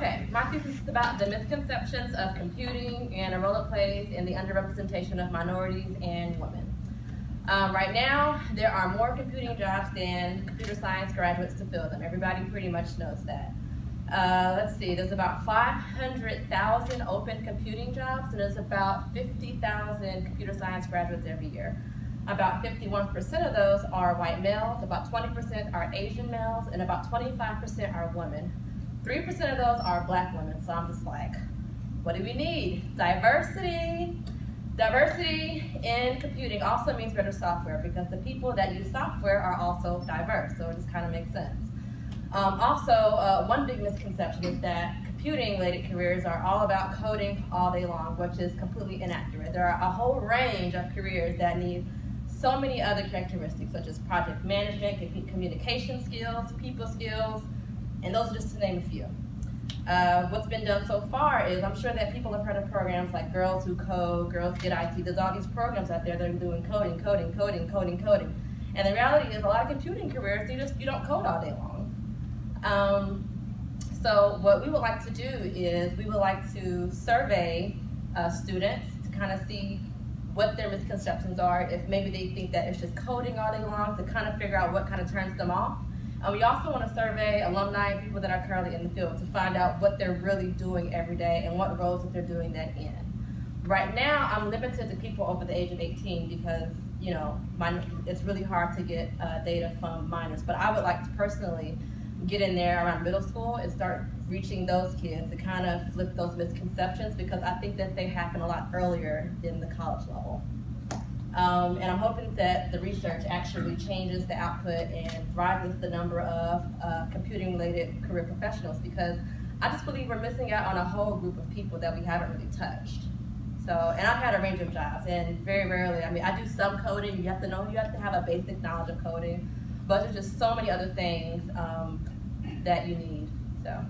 Okay, my thesis is about the misconceptions of computing and a role it plays in the underrepresentation of minorities and women. Um, right now, there are more computing jobs than computer science graduates to fill them. Everybody pretty much knows that. Uh, let's see, there's about 500,000 open computing jobs, and there's about 50,000 computer science graduates every year. About 51% of those are white males, about 20% are Asian males, and about 25% are women. 3% of those are black women, so I'm just like, what do we need? Diversity. Diversity in computing also means better software because the people that use software are also diverse, so it just kind of makes sense. Um, also, uh, one big misconception is that computing-related careers are all about coding all day long, which is completely inaccurate. There are a whole range of careers that need so many other characteristics, such as project management, communication skills, people skills, and those are just to name a few. Uh, what's been done so far is I'm sure that people have heard of programs like Girls Who Code, Girls Get IT. There's all these programs out there that are doing coding, coding, coding, coding, coding. And the reality is a lot of computing careers, you just you don't code all day long. Um, so what we would like to do is we would like to survey uh, students to kind of see what their misconceptions are, if maybe they think that it's just coding all day long, to kind of figure out what kind of turns them off. And we also want to survey alumni and people that are currently in the field to find out what they're really doing every day and what roles that they're doing that in. Right now, I'm limited to people over the age of 18 because, you know, my, it's really hard to get uh, data from minors. But I would like to personally get in there around middle school and start reaching those kids to kind of flip those misconceptions because I think that they happen a lot earlier than the college level. Um, and I'm hoping that the research actually changes the output and rises the number of uh, computing related career professionals because I just believe we're missing out on a whole group of people that we haven't really touched. So, and I've had a range of jobs and very rarely, I mean, I do some coding, you have to know, you have to have a basic knowledge of coding, but there's just so many other things um, that you need, so.